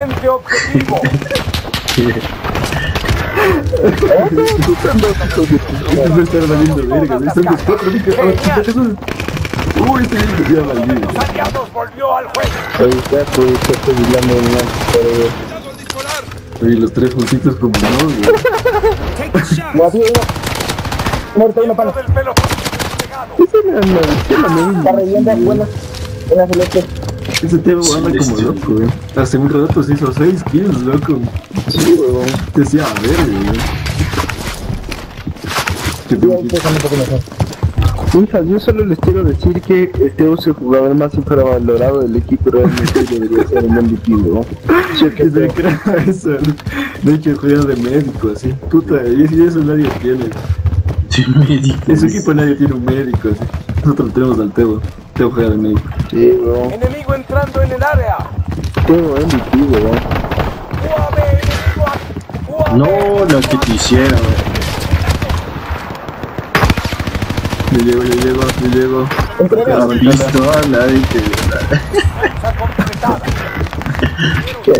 Objetivo. Este ah, Uy, este ya. Los volvió al juego. Ahí está, pues, los tres juntitos como. Muerto, uno. Ese tema anda como loco, güey. Hace un rato se hizo 6 kills, loco. Sí. Te decía, a ver, güey. ¿Qué Sí, un poco mejor. Hija, yo solo les quiero decir que este es el jugador más infravalorado del equipo realmente debería ser un MVP, ¿no? Sí, eso, ¿no? De hecho, juega de médico, así. Puta, y eso nadie tiene. Sí, médico. En su equipo nadie tiene un médico, así. Nosotros tenemos al Teo. Sí, weón. Enemigo entrando en el área. MVP, UAV No, lo que te hicieron, güey. Yo llego, yo llego, yo llego. Has visto a nadie que. Defensa completada. Qué.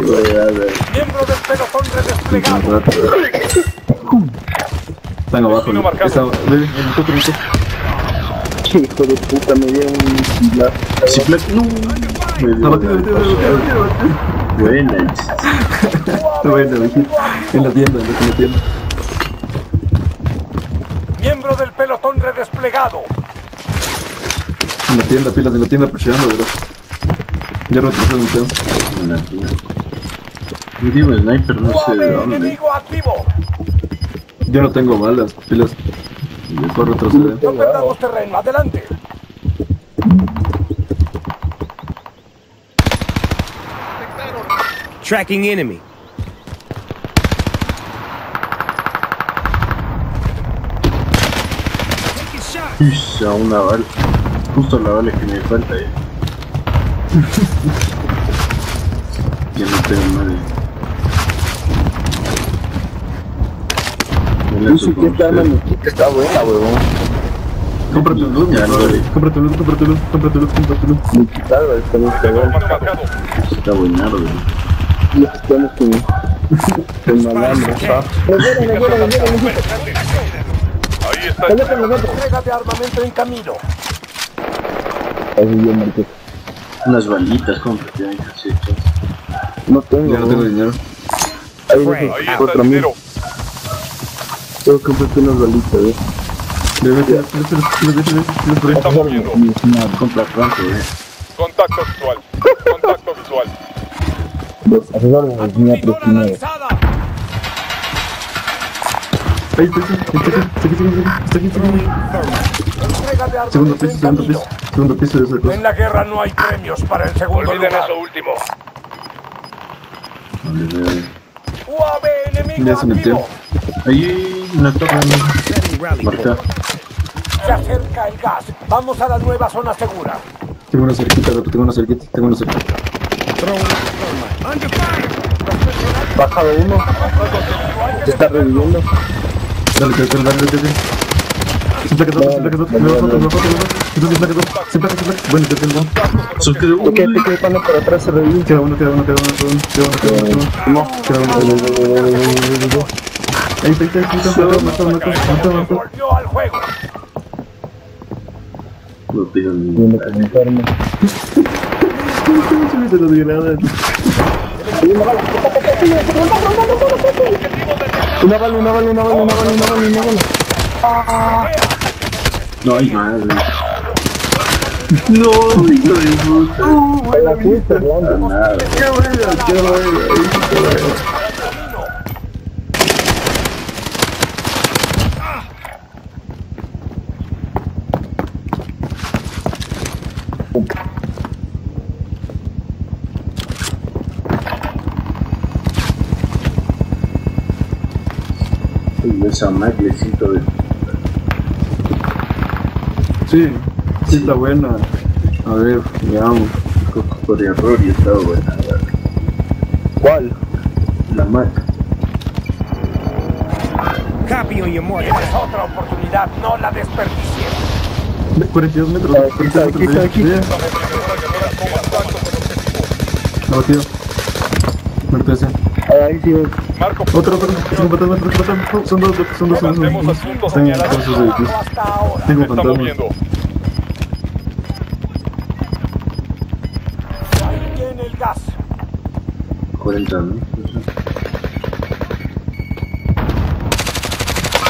Miembro del pelotón redesplegado. Están abajo. Está, ve, en el otro, en el otro. Qué hijo de puta, me dio un. Si pla- No, me batido, batido. Buena. Dije. En la tienda, en la tienda. Miembro del pelotón redesplegado. En la tienda, pilas, en la tienda pusheando, ¿verdad? Ya retrasé un Teo. Yo digo sniper, no sé de dónde. Yo no tengo balas, pilas. Puedo retroceder. No perdamos terreno. Adelante. Tracking enemy. Uy, a una bala. Justo la bala que me falta ya. ya no tengo nadie. Ya Dice que esta arma chica está buena, weón. Cómprate un loot, Ya. Cómprate un loot, cómprate un loot, cómprate un loot, cómprate un loot. Mi quitada está muy cagón. Está buenardo. Y estamos con... con malandro, ¿sabes? Me viene, me viene, me viene, me. Ahí está. Entrega de armamento en camino. Así yo marqué. Unas balitas, cómprate ahí. No tengo, Ya no tengo weón. dinero. Ahí dice cuatro mil. Tengo que comprarte unas balitas, ¿eh? Estamos viendo. ¿eh? Contacto visual. Contacto visual. Los asesores de línea Pintura 39. lanzada. Ahí está, está, está, está, está aquí, está aquí, está aquí, está aquí. Entrega de Segundo piso, en segundo piso. Segundo piso de esa cosa. En la guerra no hay premios para el segundo Olviden lugar. eso último. UAV enemigo Ya se metió. Ahí, una torre, Setting rally marca. Se acerca el gas. Vamos a la nueva zona segura. Tengo una cerquita, loco, tengo una cerquita, tengo una cerquita. Fire. Bajado uno. Se está reviviendo. Dale, dale, dale, dale, dale. Se placa dos, se placa dos, me bajo, me bajo, me bajo. Se placa dos, se placa, se placa. Bueno, te tengo. Son que ¿Qué que te quede pana por atrás se revive? Queda uno, queda uno, queda uno, queda uno, queda uno, queda uno, queda uno. No. Queda uno, queda uno. Ahí está, ahí está, ahí está. Mató, mató, mató, mató, mató. Volvió al juego. lo tiran. Viendo que me enfermo. Se lo dio nada. Una bala, una bala, una bala, una bala, una bala, una bala. No hay madre. No, hijo de puta. La fuiste. Qué bueno, qué bueno, qué bueno. Esa maglecito de. Sí, sí está buena. A ver, veamos. Por error y estaba buena. ¿Cuál? La Mac. Copy on your mark. Tienes otra oportunidad. No la desperdicies. 42 metros, Aquí 42 está, aquí metros. está, aquí. No, tío. Muerto ese. Ahí sí, Marco, Otro, otro, es un fantasma, otro fantasma. Son dos, son dos, son dos. Están en sus edificios. Tengo fantasmas. moviendo. Ahí viene el gas. 40, ¿no?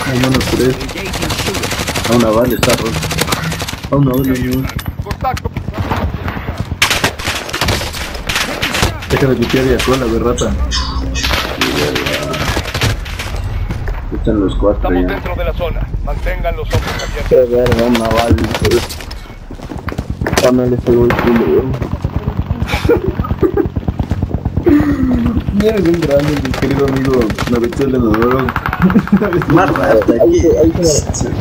Hay unos tres. A una bala está roto. A una. Contacto. Deja de limpiar y a de Están los cuatro Estamos ya. dentro de la zona. Mantengan los ojos abiertos. qué verga, una bala. Ya me le pegó el culo. Eres un grande, mi querido amigo Naruto el Enodoro. Más rata Ahí aquí. se, ahí se me,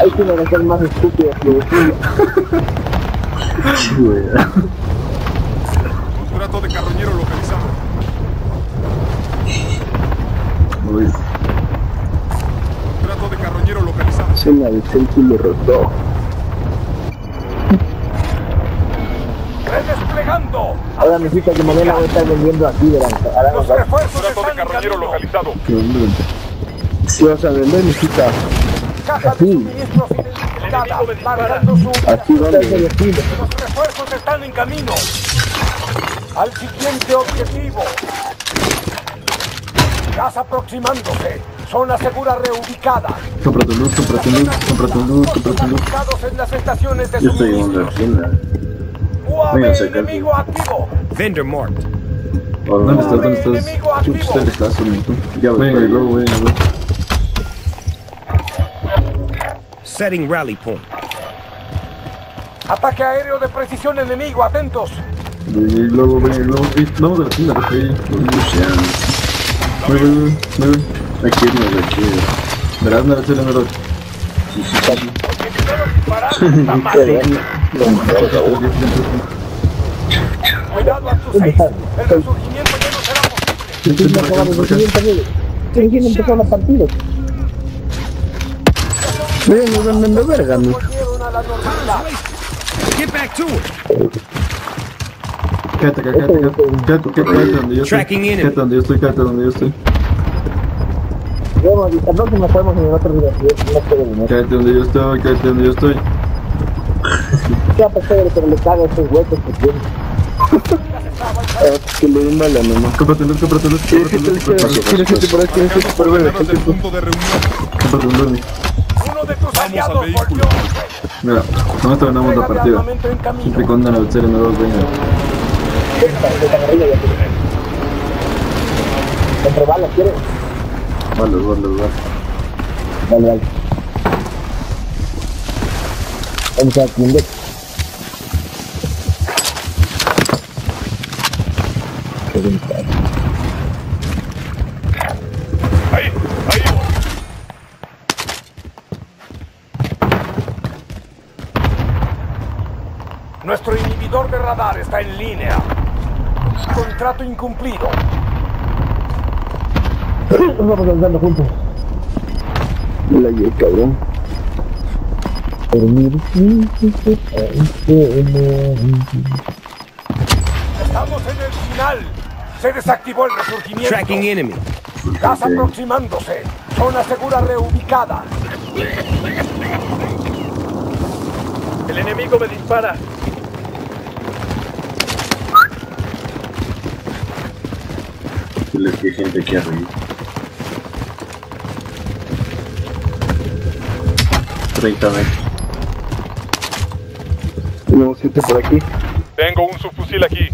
ahí se me va a hacer más estúpido que Sí, güey. Contrato de carroñero localizado. Uy, Contrato de carroñero se me avisó el culo roto. ¡Redesplegando! Ahora necesito que mañana voy a estar vendiendo aquí, verán. Ahora Los va- refuerzos de están en carroñero camino. localizado. qué onda. Si vas a vender, necesita. Así. Así donde. Los refuerzos están en camino. Al siguiente objetivo. Gas aproximándose. Zona segura reubicada. Cómprate un luz, en las estaciones de Yo estoy en tienda. UAV Voy a sacar- enemigo activo. Vendor marked. ¿Dónde estás? ¿Dónde estás? activo. Chuch, está el estazo, mijo. Ya voy Venga, luego, venga, luego. Setting rally point. Ataque aéreo de precisión enemigo. Atentos. Venga, luego, venga, y luego. Ey, Vamos a la tienda, porque ahí. Luciano. Muy bien, muy bien. Que irnos de aquí. Verás, Naruto el Enodoro. Cuidado a tus seis. El resurgimiento ya no será posible. ¿Quién empezó la partida? Miren, no andan de verga. Get back to it. Quédate quédate. Quédate, quédate, quédate donde yo estoy. Quédate donde yo estoy, quédate donde yo estoy. Bueno, la próxima podemos en el otro video. No puedo venir. Quédate donde yo estoy, quédate donde yo estoy. Ya pues chévere, pero le caga estos huecos que tiene. que le den bala nomás. Cómprate luz, cómprate luz, cómprate luz. Tiene gente por aquí, tiene gente por reunión. Cómprate un luz, mijo. Uno de tus al aliados vehículo. volvió. Mira, nosotros terminamos la partida. Siempre y cuando Naruto el Enodoro venga. Entre balas, ¿quieres? Balas, balas, balas. Dale, dale. Vamos a atender. Ahí, ahí. Nuestro inhibidor de radar está en línea. Contrato incumplido. Nos vamos andando juntos. La llevé, cabrón. Dormir. Estamos en el final. Se desactivó el resurgimiento. Tracking enemy. Gas aproximándose. Zona segura reubicada. El enemigo me dispara. Diles que hay gente aquí arriba. 30 metros. Tenemos gente por aquí. Tengo un subfusil aquí.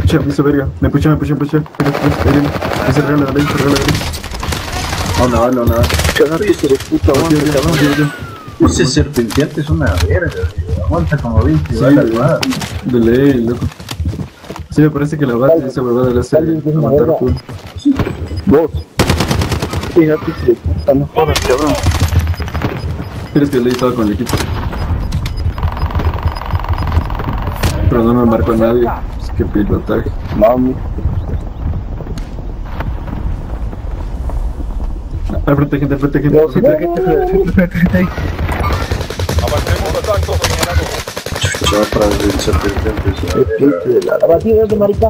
Pucha, me hizo verga. Me pucha, me pucha, me viene. Ahí se regala la ley, se regala la ley. Bala, a una bala. Chana, tú eres puta, aguanta, cabrón. Ese serpenteante es una verga, tío. Aguanta como 20 Sí, balas más. De ley, loco. Sí, me parece que la bata esa huevada le hace verga. full. Vos. Puta, no jodas, cabrón. Tienes que ley estaba con el equipo. Pero no me marcó a nadie. Es que pilotaje. Mami. Al frente, gente, al frente, gente. al frente. Avancemos a tanto señalado. Chucha, atrás del serpenteante. esa verga. Abatido de marica.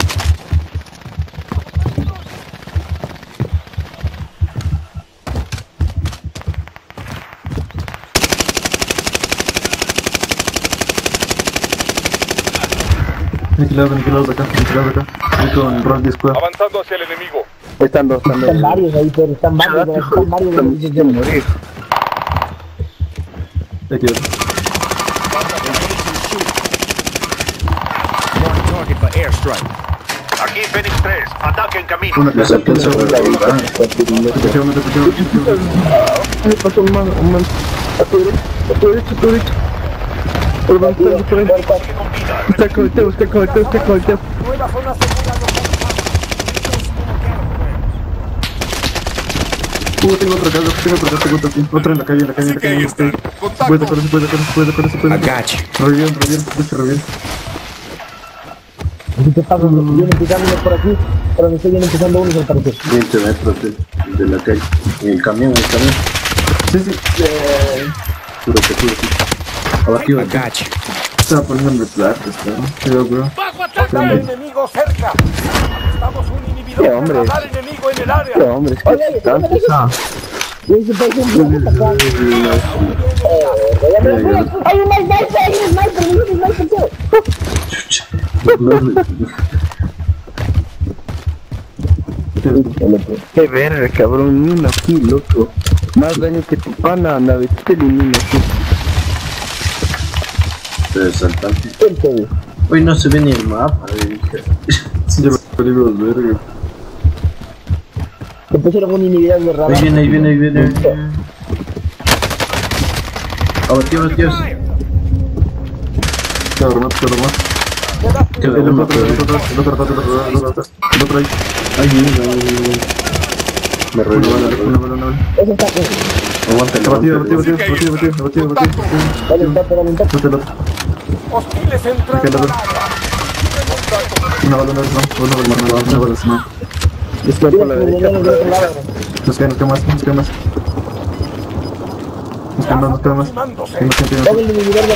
Acá, acá. Estoy con Rock de Squad. Avanzando hacia el enemigo. Están dos, están dos. Están varios ahí, pero están varios, Hijo están varios. de yo. morir. Aquí otro. Mark target for airstrike. Aquí Fénix 3, ataque en camino. Una casa, alcanza a ver la verdad. Te pusieron, te pusieron. Ay, pasó un man, un man. A tu derecha, a tu derecha, a tu derecha. Por está, por ahí. Está conectado, está conectado, conectado. Uh, tengo otro acá, tengo otro acá, tengo otro aquí. Otro en la calle, en la calle, en la calle. en la calle. Puede correr, puede correr, puede correr, puede. Reviven, reviven, este reviven. Así que estamos, vienen empezando unos por aquí, pero me empezando unos al parecer. 20 metros de, de la calle. En el camión, en el camión. Sí, sí. Juro que juro que. Abatido. I got you. Estaba poniendo. Cuidado, bro. Radar enemigo cerca. Estamos un inhibidor Qué hombre. enemigo en el área. Qué hombre, es que poco acá. Hay un sniper, hay un sniper, hay un sniper, tío. Qué verga, cabrón, ni uno aquí, loco. Más daño que tu pana, nave, te elimino aquí. De saltante. Suelto, güey. Hoy no se ve ni el mapa. eh. Lleva libros, verga. Te pusieron un inhibidor de radar. Ahí viene, ahí viene, ahí viene. Abatido, abatido. Cabrón, más, cabrón, más. Queda El uno, otro, el otro, el otro, el otro, el otro, el otro, el otro ahí. Ahí viene, ahí viene. Me Una revivo, bala, me una bala, una bala. Ese está. Aguanta, Abatido, abatido, abatido, abatido, abatido, abatido. Dale un toque, dale un toque. Hostiles entrando al. Una bala, una bala, no, una bala, una bala, una bala, no. Está por la derecha. Nos quedan, nos quedan más, nos quedan más. Nos quedan más, nos quedan más. Aproximándose. Tengo gente, Dame el inhibidor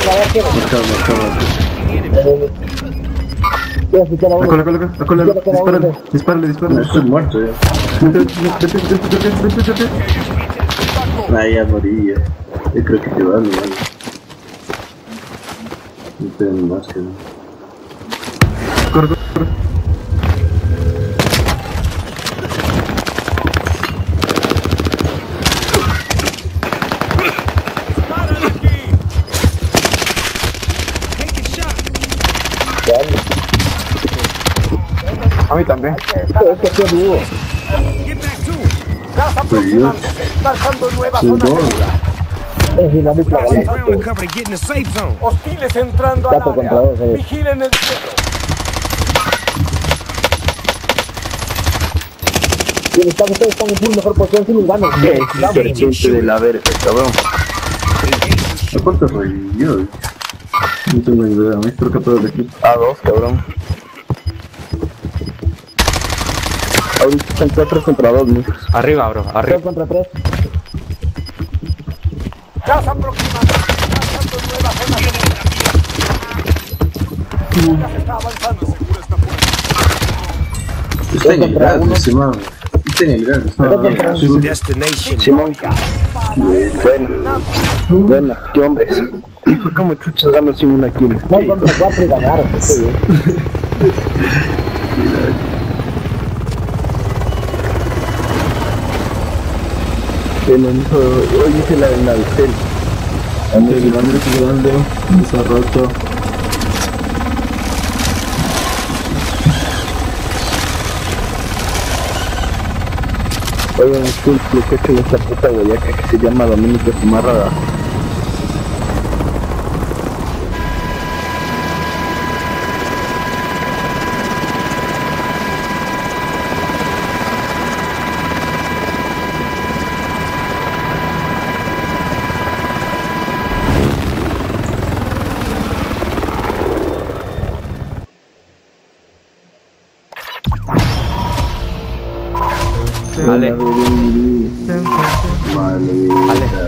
No tengo más que no. Corre, corre, corre. A mí también. Es que tío, vivo. Aproximándose. Marcando nueva zona segura. Es zone. Hostiles entrando al área. eh. Vigilen el cielo. Y están, ustedes están en full mejor posición sin ganos. Qué serpiente de la verga, cabrón. ¿A cuánto revivió? No tengo idea, me creo que todo el equipo. A dos, cabrón. Ahorita están contra dos, mijos. Arriba, bro, arriba. Tres contra nueva zona está avanzando. Está en el man. Está en el gas. Está en el gas. Destination. Simón. Buena. Buena, qué hombres. ¿cómo chuchas gano sin una kill? No contra cuatro y ganaron. Hijo, hoy hice la del Navistel. El grande, desarrollo. Oigan, es que he hecho esta puta guayaca que se llama Domínica Zumarraga.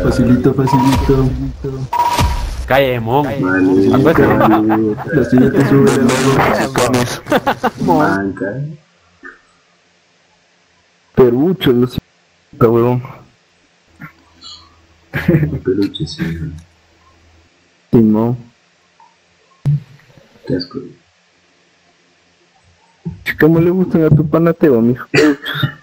Facilito, facilito. Calle, mon. Maldita. La siguiente sube de los. Perucho, lo siento, huevón. Peluche, sí. Simón. ¿Cómo le gustan a tu panateo, mijo?